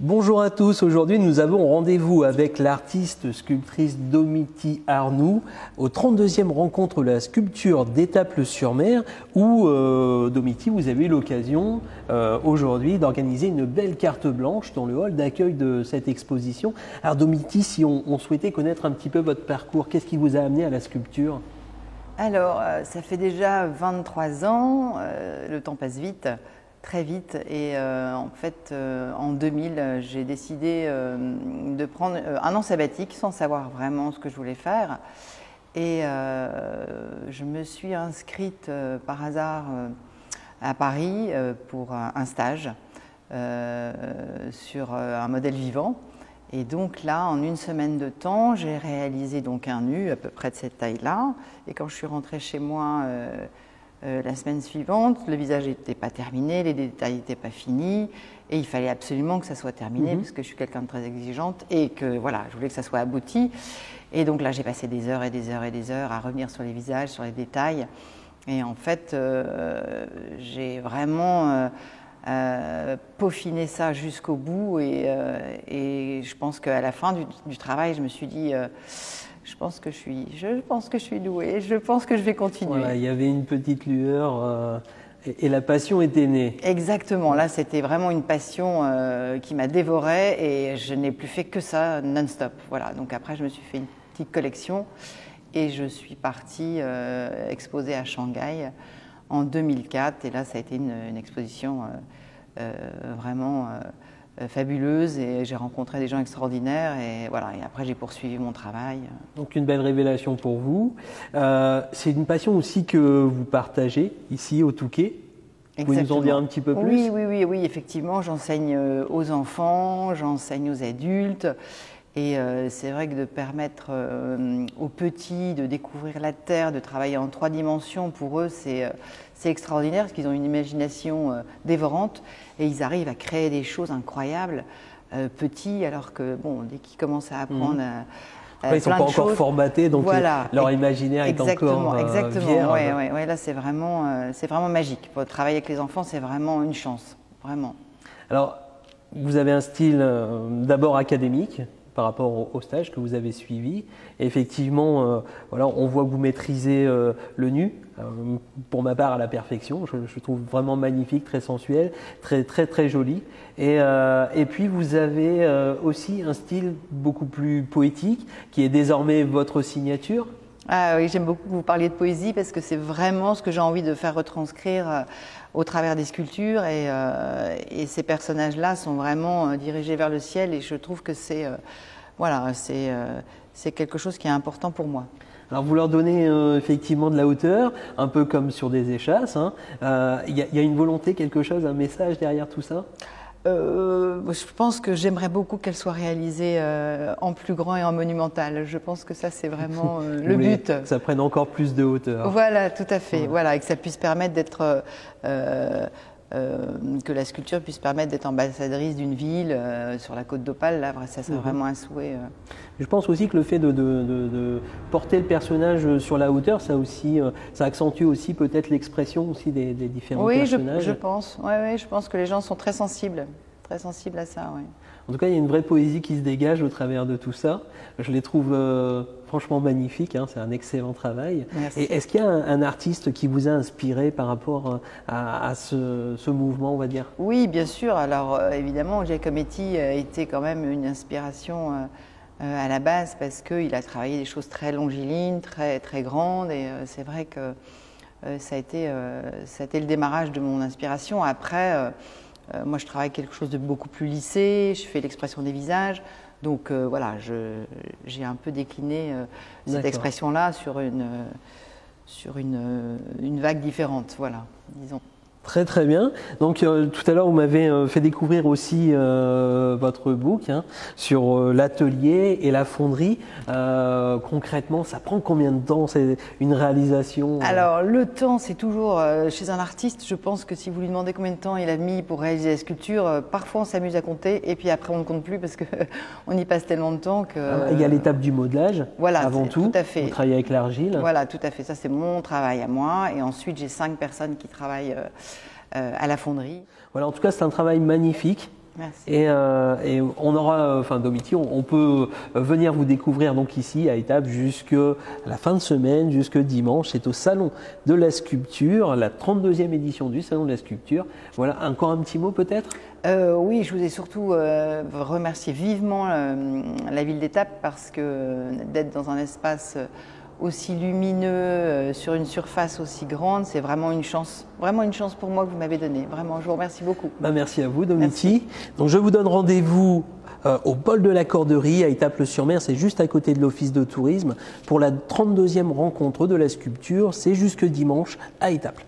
Bonjour à tous, aujourd'hui nous avons rendez-vous avec l'artiste sculptrice Domiti Arnoux au 32e rencontre de la sculpture d'Étaples-sur-Mer où euh, Domiti vous avez eu l'occasion euh, aujourd'hui d'organiser une belle carte blanche dans le hall d'accueil de cette exposition. Alors Domiti, si on, on, souhaitait connaître un petit peu votre parcours, qu'est-ce qui vous a amené à la sculpture? Alors euh, ça fait déjà 23 ans, euh, le temps passe vite très vite. Et euh, en fait, en 2000, j'ai décidé de prendre un an sabbatique sans savoir vraiment ce que je voulais faire. Et je me suis inscrite par hasard à Paris pour un stage sur un modèle vivant. Et donc là, en une semaine de temps, j'ai réalisé donc un nu à peu près de cette taille-là. Et quand je suis rentrée chez moi, euh, la semaine suivante, le visage n'était pas terminé, les détails n'étaient pas finis, et il fallait absolument que ça soit terminé, mhm. parce que je suis quelqu'un de très exigeante, et que voilà, je voulais que ça soit abouti. Et donc là, j'ai passé des heures et des heures et des heures à revenir sur les visages, sur les détails. Et en fait, euh, j'ai vraiment euh, euh, peaufiné ça jusqu'au bout, et, et, je pense qu'à la fin du, du, travail, je me suis dit je pense que je suis, je pense que je suis douée. Je pense que je vais continuer. il y avait une petite lueur euh, et, la passion était née. Exactement. Là, c'était vraiment une passion euh, qui m'a dévorée et je n'ai plus fait que ça non-stop. Voilà. Donc après, je me suis fait une petite collection et je suis partie euh, exposer à Shanghai en 2004. Et là, ça a été une, une exposition vraiment euh, fabuleuse et j'ai rencontré des gens extraordinaires et voilà. Et après, j'ai poursuivi mon travail. Donc une belle révélation pour vous. Euh, c'est une passion aussi que vous partagez ici au Touquet? Vous pouvez nous en dire un petit peu plus? Oui, oui, oui, oui. Effectivement, j'enseigne euh, aux enfants, j'enseigne aux adultes. Et c'est vrai que de permettre aux petits de découvrir la Terre, de travailler en trois dimensions, pour eux, c'est extraordinaire parce qu'ils ont une imagination dévorante et ils arrivent à créer des choses incroyables euh, petits, alors que bon, dès qu'ils commencent à apprendre. Mhm. ils ne sont pas encore formatés, donc leur imaginaire est encore euh, Exactement, ouais, ouais, ouais, là c'est vraiment, euh, c'est vraiment magique. Pour travailler avec les enfants, c'est vraiment une chance, vraiment. Alors, vous avez un style d'abord académique, par rapport au, stage que vous avez suivi. effectivement, euh, on voit que vous maîtrisez euh, le nu, euh, pour ma part à la perfection. Je, trouve vraiment magnifique, très sensuel, très très très joli. Et puis vous avez aussi un style beaucoup plus poétique, qui est désormais votre signature. Ah oui, j'aime beaucoup que vous parliez de poésie parce que c'est vraiment ce que j'ai envie de faire retranscrire au travers des sculptures et, euh, ces personnages-là sont vraiment euh, dirigés vers le ciel et je trouve que c'est euh, voilà, c'est quelque chose qui est important pour moi. Alors vous leur donnez effectivement de la hauteur, un peu comme sur des échasses. Il hein. y, y, a une volonté, quelque chose, un message derrière tout ça? Euh, je pense que j'aimerais beaucoup qu'elle soit réalisée euh, en plus grand et en monumental. Je pense que ça, c'est vraiment euh, le but. Ça prenne encore plus de hauteur. Voilà, tout à fait. Voilà, et que ça puisse permettre d'être que la sculpture puisse permettre d'être ambassadrice d'une ville euh, sur la côte d'Opale, là, ça serait mhm. vraiment un souhait. Euh. Je pense aussi que le fait de, porter le personnage sur la hauteur, ça aussi, ça accentue aussi peut-être l'expression aussi des, différents personnages. Oui, je, pense. Ouais, ouais, je pense que les gens sont très sensibles, très sensibles à ça. Ouais. En tout cas, il y a une vraie poésie qui se dégage au travers de tout ça. Je les trouve euh, franchement magnifiques. Hein. c'est un excellent travail. Et est-ce qu'il y a un, artiste qui vous a inspiré par rapport euh, à, ce, mouvement, on va dire? Oui, bien sûr. Alors euh, évidemment, Giacometti a été quand même une inspiration. à la base parce qu'il a travaillé des choses très longilines, très, très grandes et c'est vrai que ça, a été, ça a été le démarrage de mon inspiration. Après, euh, moi, je travaille quelque chose de beaucoup plus lissé, je fais l'expression des visages. Donc euh, voilà, j'ai un peu décliné euh, cette expression-là sur, une, sur une, une, vague différente, voilà, disons. Très très bien. Donc euh, tout à l'heure vous m'avez euh, fait découvrir aussi euh, votre book hein, sur l'atelier et la fonderie. concrètement, ça prend combien de temps? C'est une réalisation Alors le temps, c'est toujours chez un artiste. Je pense que si vous lui demandez combien de temps il a mis pour réaliser la sculpture, parfois on s'amuse à compter et puis après on ne compte plus parce que on y passe tellement de temps que. Ah, il y a l'étape du modelage. Voilà, avant tout. Tout à fait. Vous travaillez avec l'argile. Voilà, tout à fait. Ça c'est mon travail à moi et ensuite j'ai cinq personnes qui travaillent à la fonderie. Voilà, en tout cas, c'est un travail magnifique. Merci. Et, euh, et, on aura, euh, enfin Domiti, on, peut venir vous découvrir donc ici à Étape jusque la fin de semaine, jusque dimanche. C'est au Salon de la Sculpture, la 32e édition du Salon de la Sculpture. Voilà, encore un petit mot peut-être? Euh, Oui, je vous ai surtout euh, remercié vivement la ville d'Étape parce que d'être dans un espace aussi lumineux, euh, sur une surface aussi grande, c'est vraiment une chance, vraiment une chance pour moi que vous m'avez donnée. Vraiment, je vous remercie beaucoup. Bah, merci à vous, Domiti. Donc je vous donne rendez-vous euh, au pôle de la Corderie à Étaples-sur-Mer, c'est juste à côté de l'office de tourisme, pour la 32e rencontre de la sculpture. C'est jusque dimanche à Étaples.